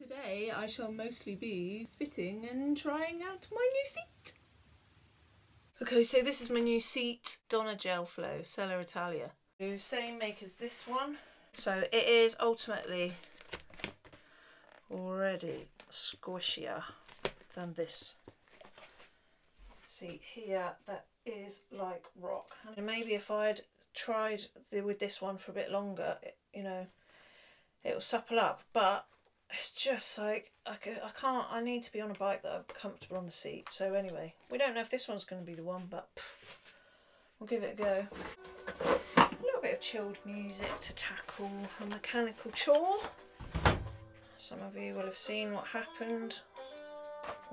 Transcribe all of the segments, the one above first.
Today I shall mostly be fitting and trying out my new seat. Okay, so this is my new seat, Donna Gel Flow, Selle Italia. The same make as this one. So it is ultimately already squishier than this seat here that is like rock. And maybe if I'd tried the, with this one for a bit longer, it, you know, it'll supple up, but it's just like I, can't I need to be on a bike that I'm comfortable on the seat. So anyway we don't know if this one's going to be the one but we'll give it a go. A little bit of chilled music to tackle a mechanical chore. Some of you will have seen what happened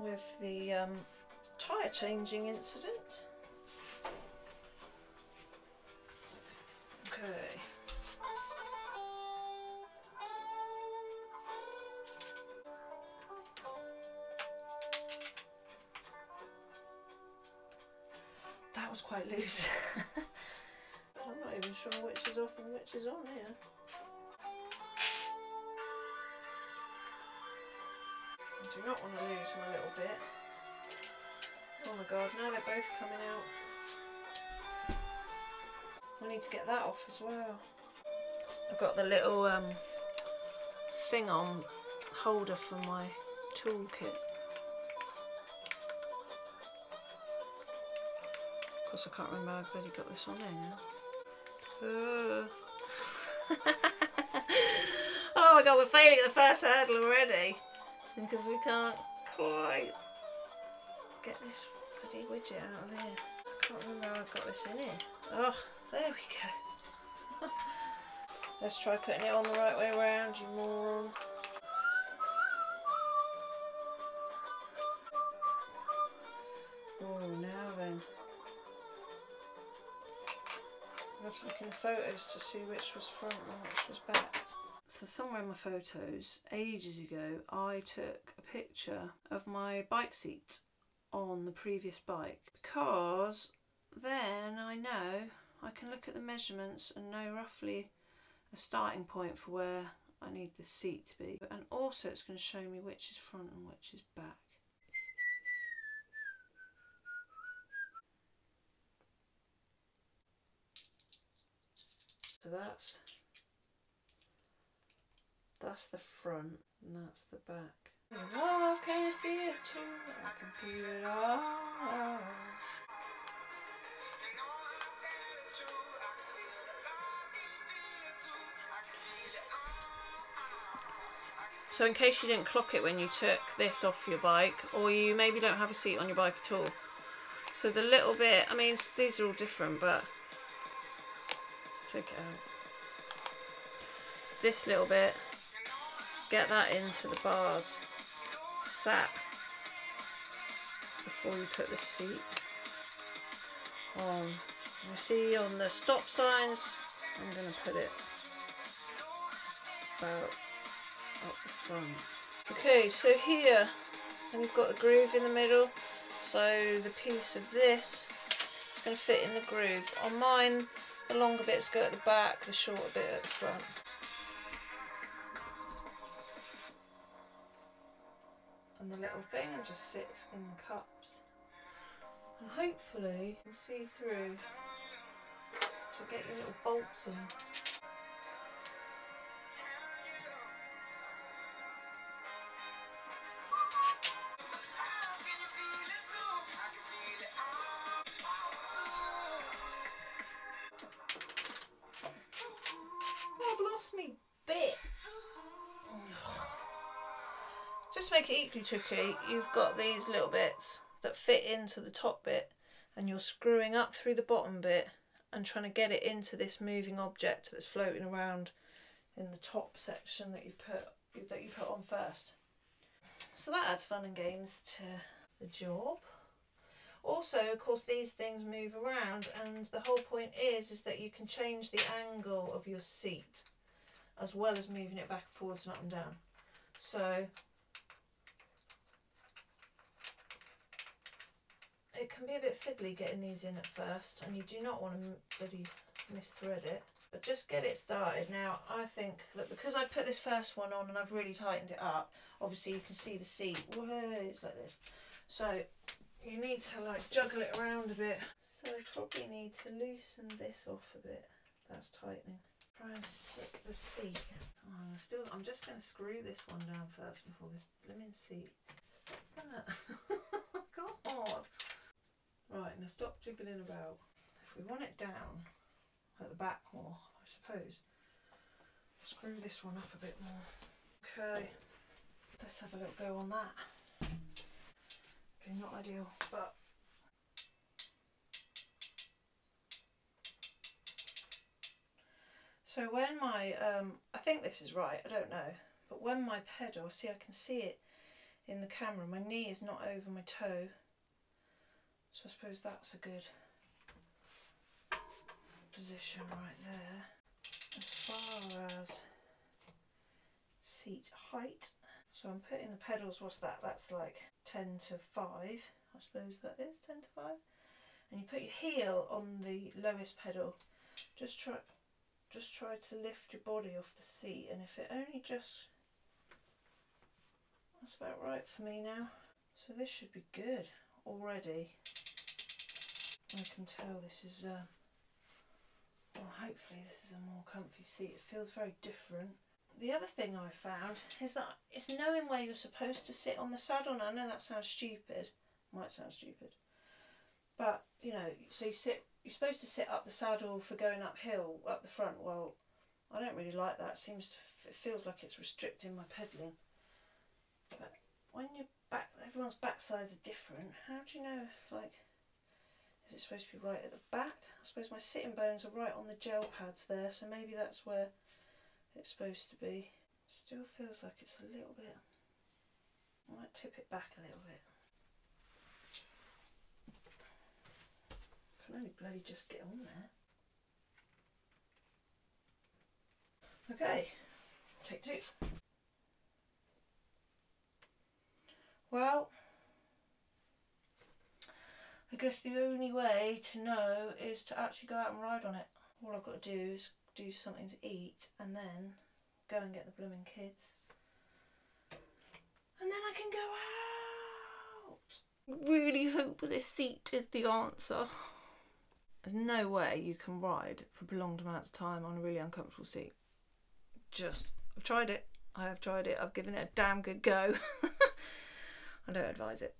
with the um, tyre changing incident. Okay was quite loose. I'm not even sure which is off and which is on here. I do not want to lose them a little bit. Oh my god, now they're both coming out. I need to get that off as well. I've got the little um, thing on holder for my toolkit. I can't remember I've already got this on there now. oh my god, we're failing at the first hurdle already. Because we can't quite get this bloody widget out of here. I can't remember how I've got this in here. Oh, there we go. Let's try putting it on the right way around, you moron. I have to look in the photos to see which was front and which was back. So somewhere in my photos, ages ago, I took a picture of my bike seat on the previous bike because then I know I can look at the measurements and know roughly a starting point for where I need the seat to be. And also it's going to show me which is front and which is back. So that's that's the front and that's the back. Love can you feel it too? I can feel it all. So in case you didn't clock it when you took this off your bike or you maybe don't have a seat on your bike at all. So the little bit, I mean these are all different but take it out. This little bit, get that into the bars, sat, before you put the seat on. You see on the stop signs, I'm going to put it about up the front. Okay, so here, you've got a groove in the middle, so the piece of this is going to fit in the groove. On mine, the longer bits go at the back, the shorter bit at the front. And the little thing just sits in the cups. And hopefully you can see through to get your little bolts in. Lost me bit. Just to make it equally tricky, you've got these little bits that fit into the top bit and you're screwing up through the bottom bit and trying to get it into this moving object that's floating around in the top section that you put that you put on first. So that adds fun and games to the job. Also, of course, these things move around and the whole point is, is that you can change the angle of your seat as well as moving it back and forwards and up and down. So it can be a bit fiddly getting these in at first and you do not want to bloody misthread it. But just get it started. Now, I think that because I've put this first one on and I've really tightened it up, obviously you can see the seat. Whoa, it's like this. So you need to like juggle it around a bit. So I probably need to loosen this off a bit. That's tightening. Try and sit the seat. Oh, I'm still, I'm just going to screw this one down first before this blooming seat. Stop that. God. Right, now stop jiggling about. If we want it down, at the back more, I suppose. Screw this one up a bit more. Okay, let's have a little go on that. Okay, not ideal, but So when my, um, I think this is right, I don't know, but when my pedal, see I can see it in the camera, my knee is not over my toe, so I suppose that's a good position right there. As far as seat height, so I'm putting the pedals, what's that? That's like 10 to 5, I suppose that is 10 to 5. And you put your heel on the lowest pedal, just try, just try to lift your body off the seat and if it only just, that's about right for me now. So this should be good already. I can tell this is uh, well, hopefully this is a more comfy seat. It feels very different. The other thing I found is that it's knowing where you're supposed to sit on the saddle. Now, I know that sounds stupid. Might sound stupid. But, you know, so you sit, you're supposed to sit up the saddle for going uphill, up the front. Well, I don't really like that. It seems to, it feels like it's restricting my pedalling. But when you're back, everyone's backsides are different. How do you know if, like, is it supposed to be right at the back? I suppose my sitting bones are right on the gel pads there, so maybe that's where it's supposed to be. Still feels like it's a little bit, I might tip it back a little bit. Can only bloody just get on there. Okay, take two. Well, I guess the only way to know is to actually go out and ride on it. All I've got to do is do something to eat and then go and get the blooming kids. And then I can go out. Really hope this seat is the answer. There's no way you can ride for prolonged amounts of time on a really uncomfortable seat. Just, I've tried it. I have tried it. I've given it a damn good go. I don't advise it.